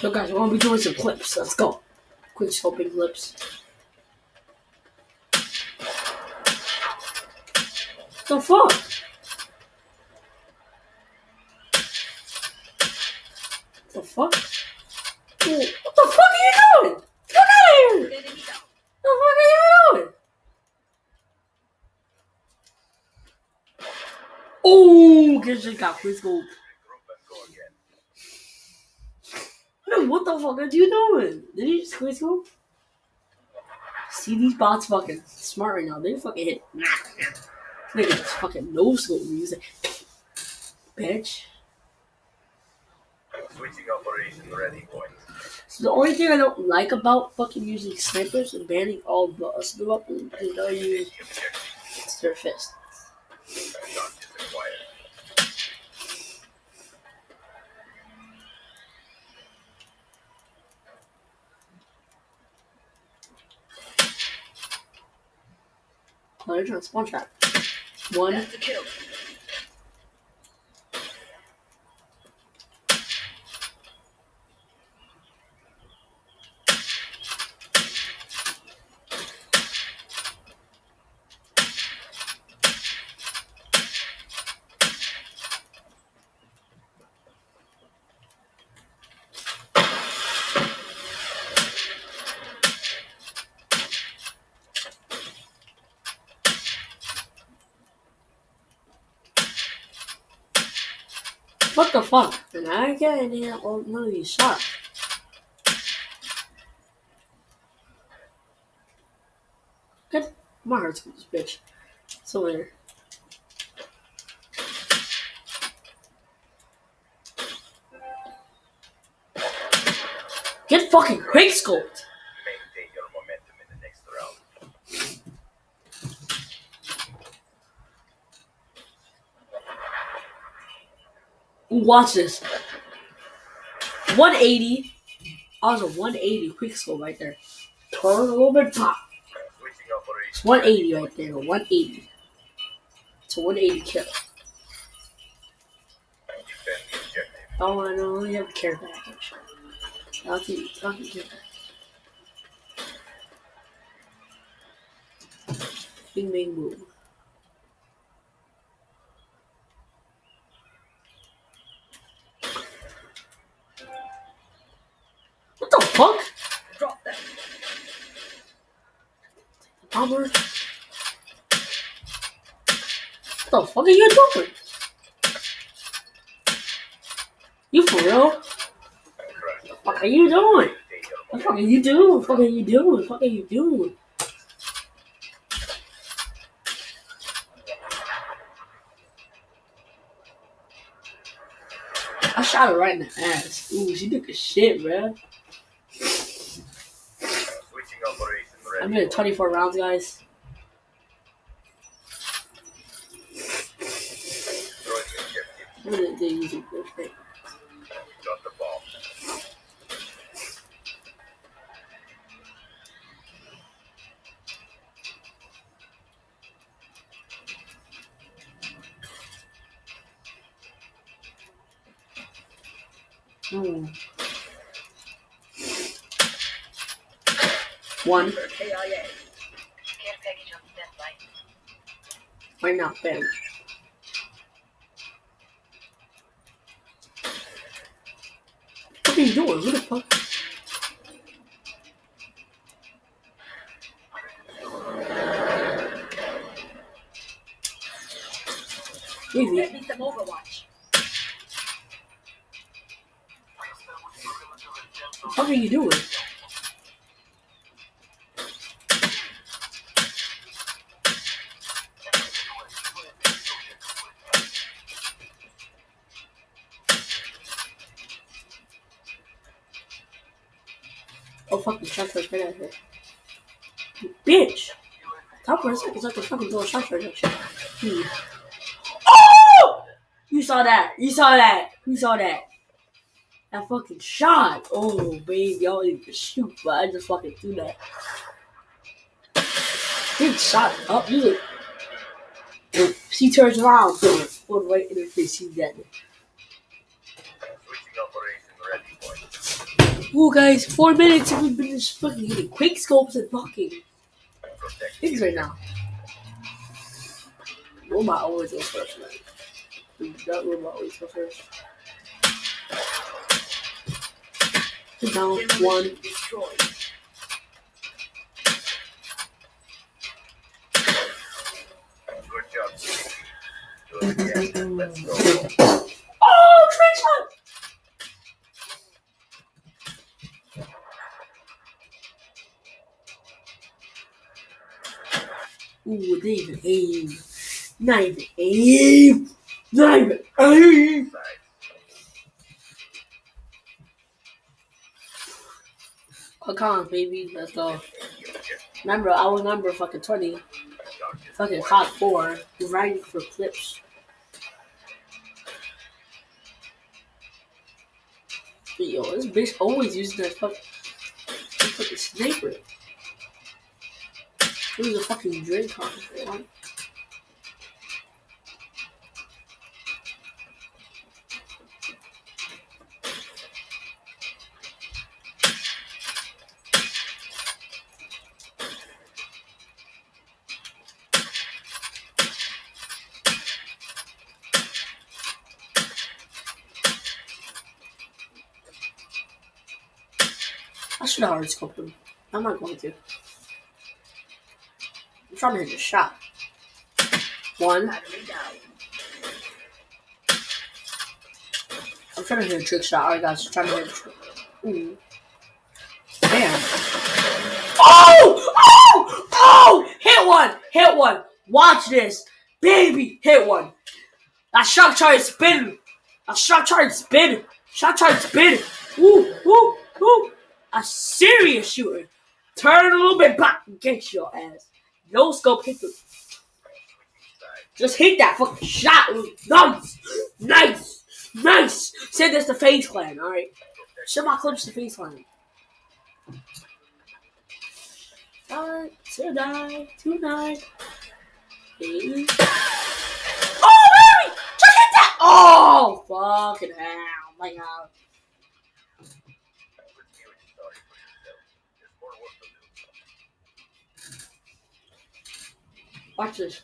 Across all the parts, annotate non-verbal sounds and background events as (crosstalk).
So guys, we're gonna be doing some clips. Let's go. Quick scoping clips. The fuck? The fuck? Ooh, What the fuck are you doing? Get out of here! The fuck are you doing? Oh, get just got quick scope. Dude, what the fuck are you doing? Did you just quick scope? See these bots fucking smart right now. They fucking hit. (laughs) Nigga, just fucking no scope music. Bitch. Switching operation ready point. So the only thing I don't like about fucking using snipers and banning all the weapons is they'll use The objective their fist. Spawn trap. One, That's the kill. What the fuck? And I get any all old of these shots. Good. My heart's with this bitch. So there. Get fucking quick scoped. Maintain your momentum in the next round. Watch this. 180. I was a 180 quick scope right there. Turn a little bit pop. It's 180 right there. 180. It's a 180 kill. Oh, I know. You have a care package. I'll keep, keep care package. Bing, bing, boom. What the fuck? Drop that. What the fuck are you doing? You for real? What the fuck are you doing? What the fuck are you doing? What the fuck are you doing? What the fuck are you doing? I shot her right in the ass. Ooh, she took a shit, bruh. Switching operation ready. I'm in 24 rounds, guys. Destroy the objective. What are they using? One. Right now, bam. What are you doing? Who the fuck? Easy. What are you doing? Oh fucking shotgun right out here. You bitch! Top for a second, it's like a fucking little shotgun and shit. Hmm. Oh! You saw that! You saw that! You saw that! That fucking shot! Oh, baby, y'all need to shoot, but I just fucking threw that. Big shot up, you look. She turns around, one right in her face, she's dead. Ooh, guys, four minutes and we've been just fucking hitting quick scopes and fucking things right now. Robot always goes first, man. That robot always goes first. Down, one. Good job. Let's go. Oh, trick shot! Ooh, they even aim. Not even aim. Not even aim. Side. Oh, come on, baby. Let's go. Remember, I was number fucking 20. Fucking hot four. Riding for clips. Yo, this bitch always using that fuck, fucking sniper. It was a fucking drink on man. I should have hard scoped him. I'm not going to. I'm trying to hit a shot. One. I'm trying to hit a trick shot. Alright, guys, I'm trying to hit a trick. Ooh. Damn. Oh! Oh! Oh! Hit one! Hit one! Watch this! Baby! Hit one! That shot tried to spin! That shot tried to spin! Shot tried to spin! Woo! Woo! Woo! A serious shooter! Turn a little bit back and get your ass. No scope hit the. Just hit that fucking shot! Nice! Nice! Nice! Send this to FaZe Clan, alright? Send my clips to FaZe Clan. Alright, tonight, tonight. Baby. Oh, baby! Just hit that! Oh, fucking hell. My god. Watch this.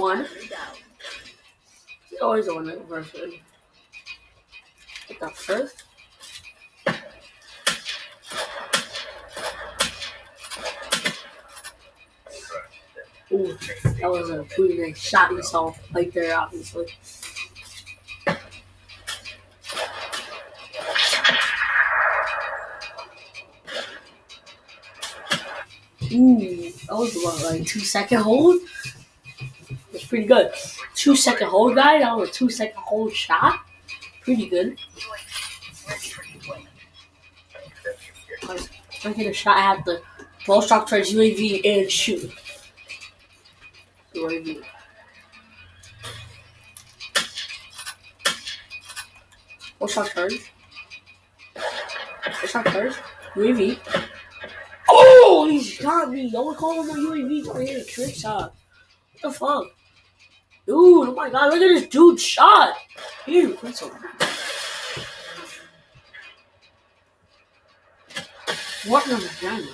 One. Down. Always the one that first. Hit that first. Ooh, that was a pretty nice shot saw right there, obviously. Ooh, that was what, like two second hold? Pretty good. Two second hold, guy. That was a two second hold shot. Pretty good. I hit a shot. I have the ball shock charge UAV and shoot. UAV. Ball shock charge. Ball shock charge. UAV. Oh, he's got me. Don't call him a UAV. Don't a trick shot. What the fuck? Dude, oh my god, look at this dude shot. Dude, that's What number diamond?